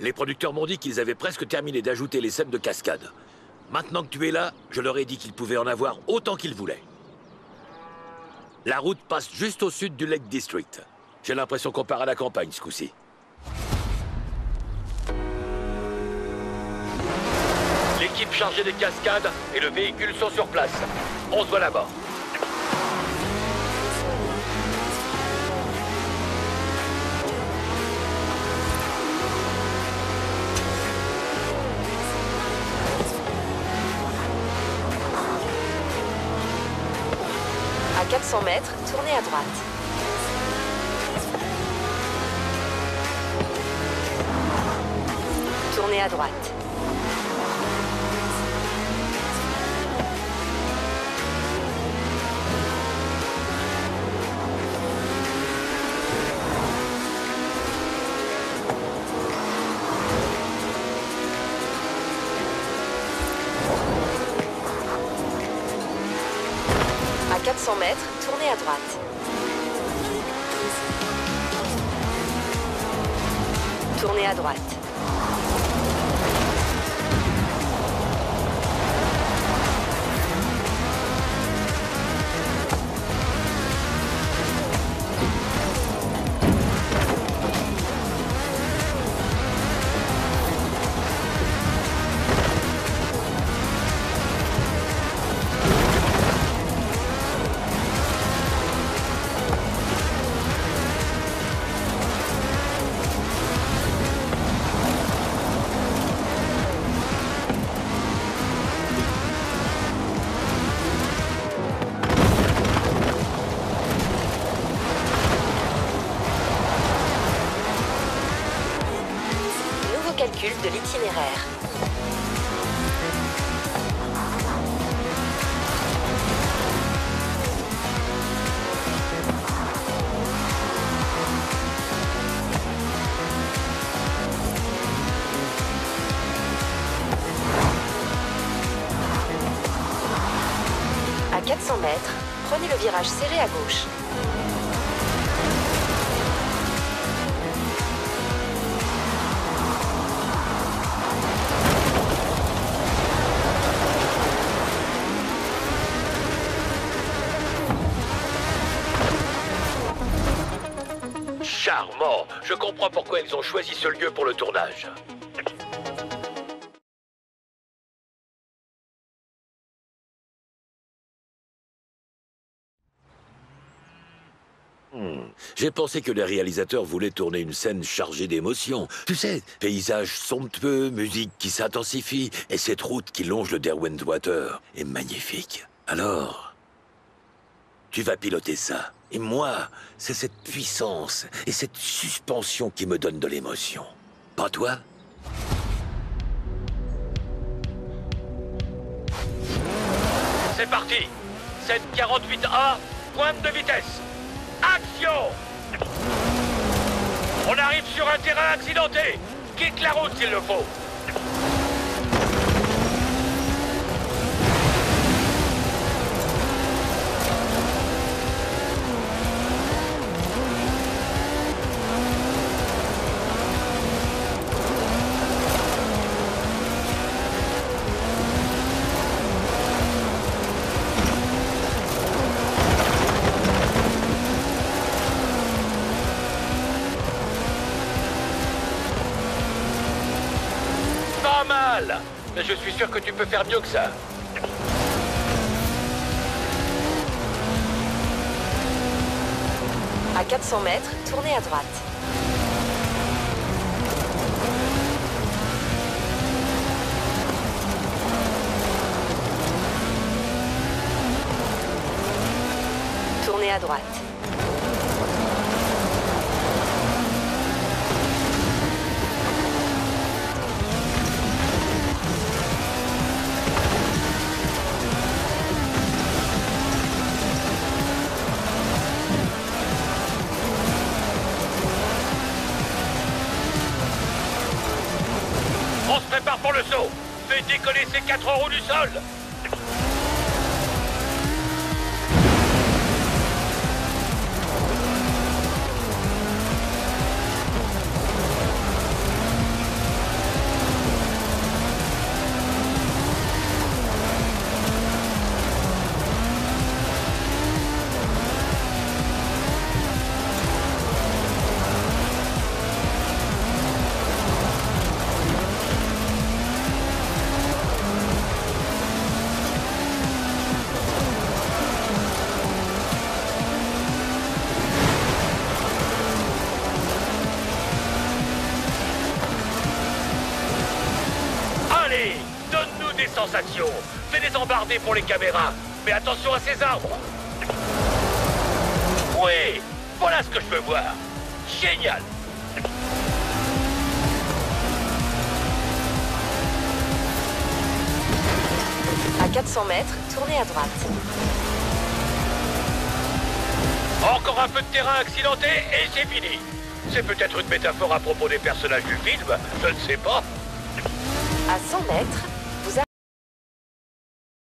Les producteurs m'ont dit qu'ils avaient presque terminé d'ajouter les scènes de cascade. Maintenant que tu es là, je leur ai dit qu'ils pouvaient en avoir autant qu'ils voulaient. La route passe juste au sud du Lake District. J'ai l'impression qu'on part à la campagne ce coup-ci. L'équipe chargée des cascades et le véhicule sont sur place. On se voit là-bas. 400 mètres, tournez à droite. Tournez à droite. À 400 mètres, tournez à droite. Tournez à droite. De l'itinéraire. À 400 mètres, prenez le virage serré à gauche. Charmant Je comprends pourquoi ils ont choisi ce lieu pour le tournage. Hmm. J'ai pensé que les réalisateurs voulaient tourner une scène chargée d'émotions. Tu sais, paysage somptueux, musique qui s'intensifie, et cette route qui longe le Derwentwater est magnifique. Alors, tu vas piloter ça. Et moi, c'est cette puissance et cette suspension qui me donne de l'émotion. Pas toi? C'est parti Scène 48A, pointe de vitesse. Action On arrive sur un terrain accidenté. Quitte la route s'il le faut. Mais je suis sûr que tu peux faire mieux que ça. À 400 mètres, tournez à droite. Tournez à droite. Se prépare pour le saut. Fais décoller ces quatre roues du sol sensation. Fais des embardés pour les caméras. Mais attention à ces arbres. Oui, voilà ce que je veux voir. Génial. À 400 mètres, tournez à droite. Encore un peu de terrain accidenté et c'est fini. C'est peut-être une métaphore à propos des personnages du film, je ne sais pas. À 100 mètres,